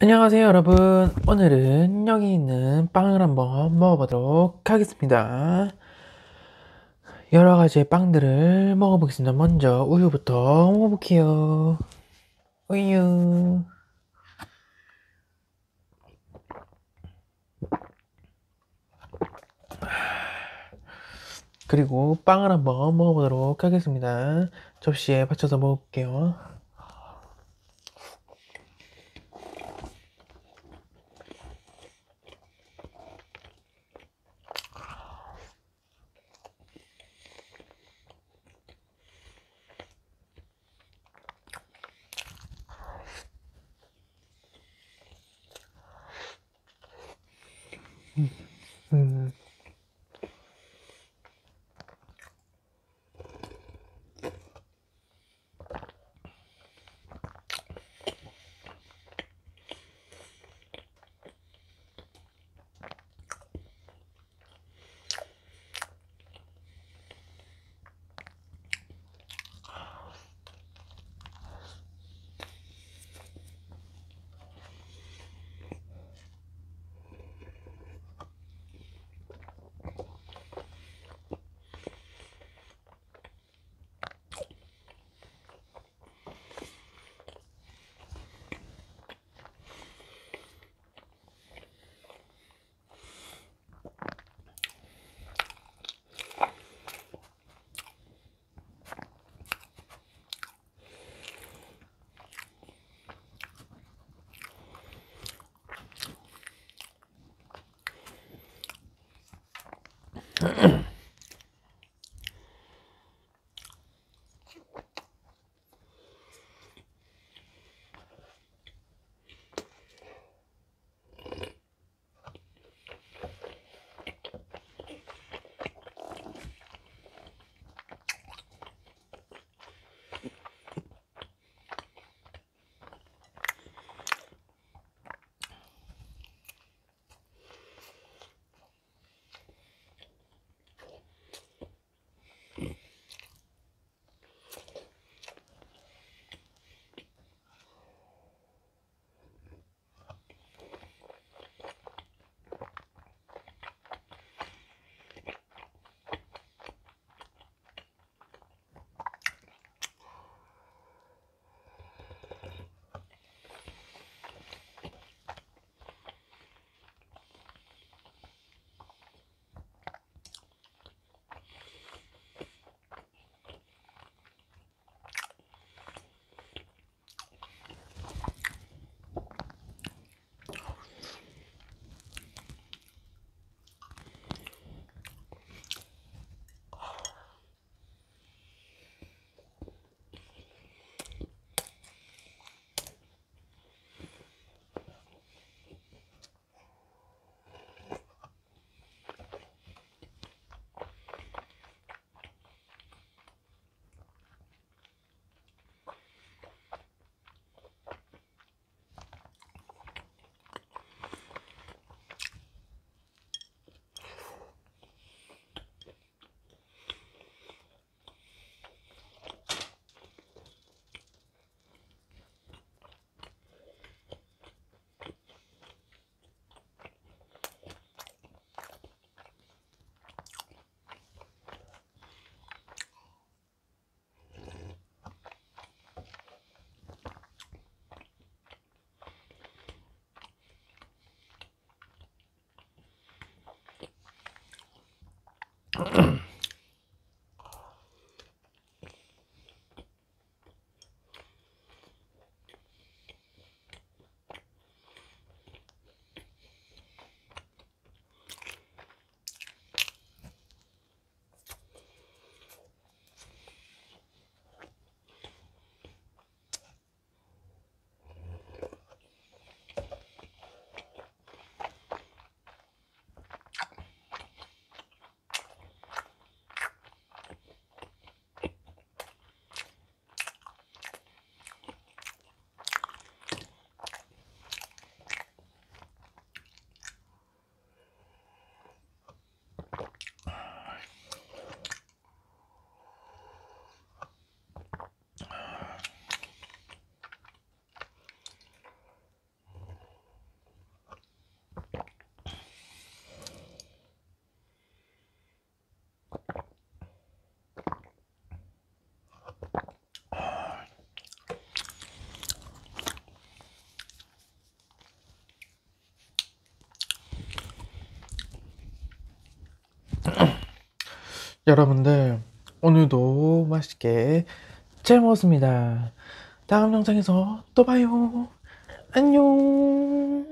안녕하세요 여러분. 오늘은 여기 있는 빵을 한번 먹어보도록 하겠습니다. 여러가지의 빵들을 먹어보겠습니다. 먼저 우유부터 먹어볼게요. 우유. 그리고 빵을 한번 먹어보도록 하겠습니다. 접시에 받쳐서 먹을게요 음. Mm-hmm. 여러분들, 오늘도 맛있게 잘 먹었습니다. 다음 영상에서 또 봐요. 안녕.